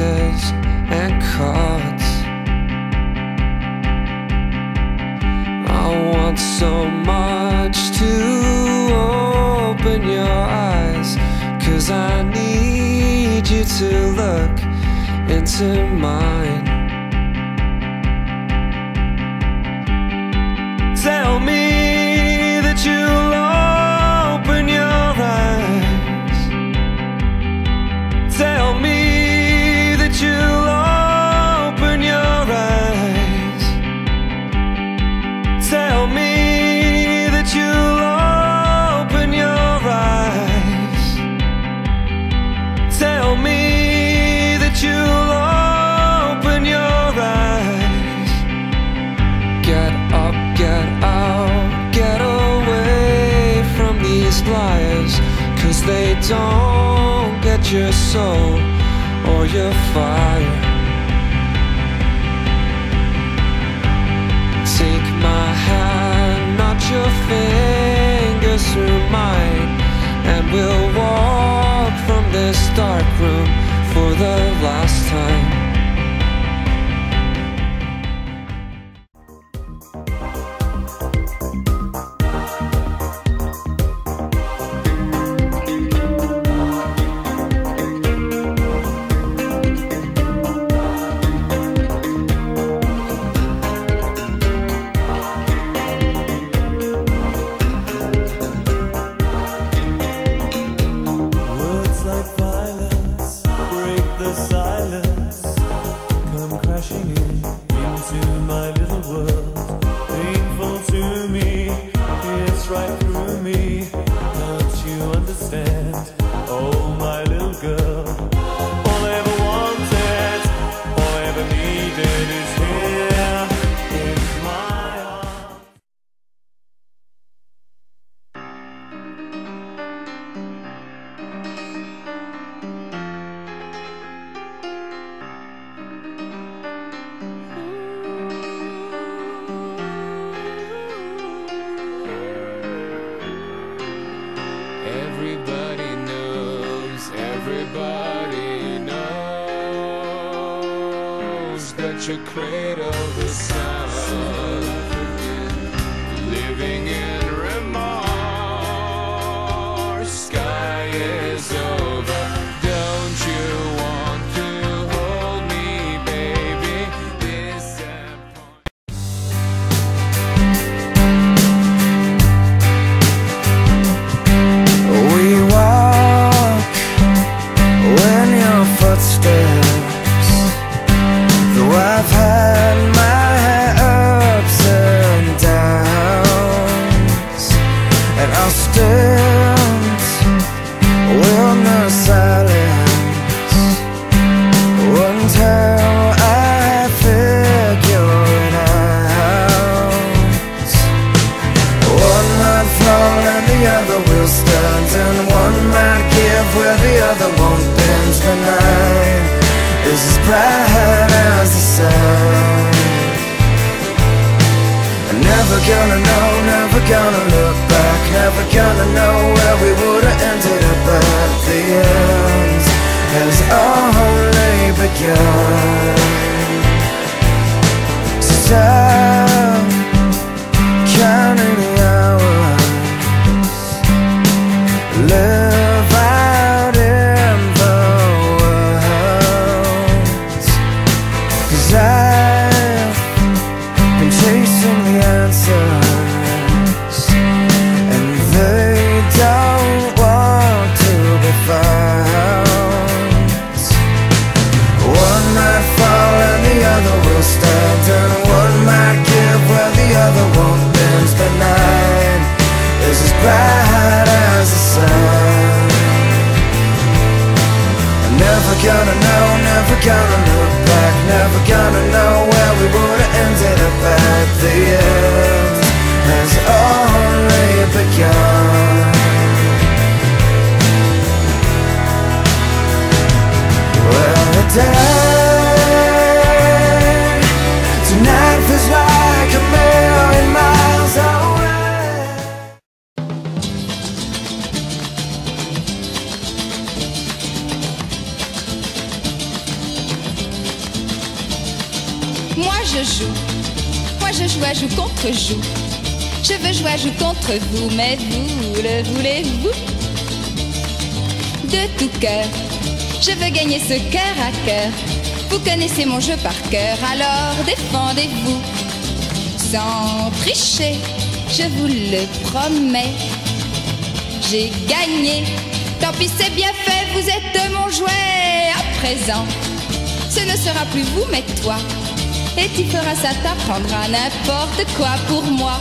and chords I want so much to open your eyes Cause I need you to look into mine. Tell me that you liars Cause they don't get your soul or your fire. Take my hand, knot your fingers through mine And we'll walk from this dark room for the last time. such a cradle, the South living in remorse. Sky gonna know, never gonna look back Never gonna know where we would've ended up at the end Has only begun Sad. gonna look back Never gonna know where we would've ended up at the end. Has only begun. Well, the day Tonight feels like je joue à joue contre joue. Je veux jouer à joue contre vous, mais vous le voulez-vous? De tout cœur, je veux gagner ce cœur à cœur. Vous connaissez mon jeu par cœur, alors défendez-vous. Sans tricher, je vous le promets. J'ai gagné, tant pis c'est bien fait, vous êtes mon jouet à présent. Ce ne sera plus vous, mais toi. Et tu feras ça, t'apprendras n'importe quoi pour moi.